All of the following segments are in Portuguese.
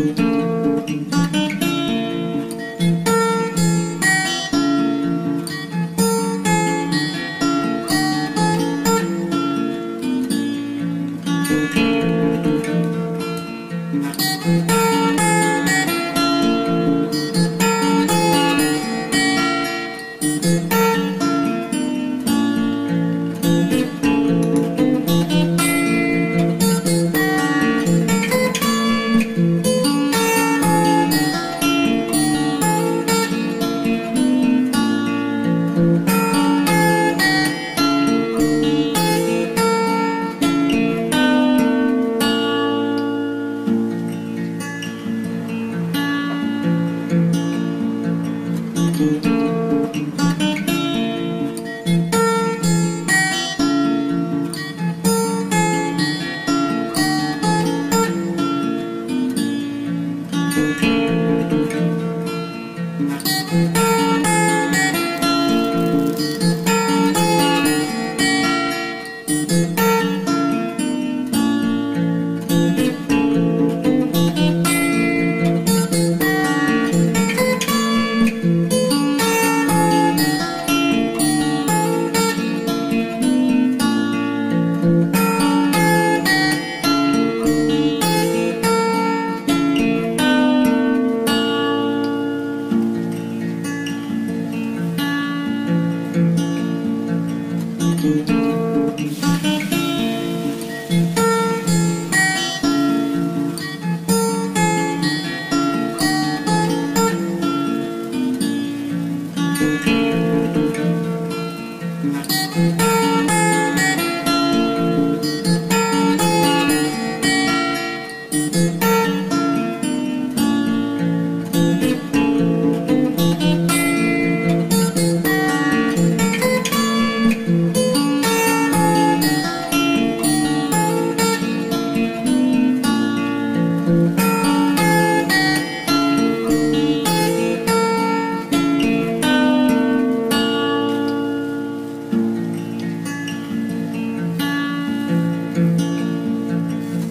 Música Música Música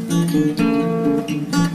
Música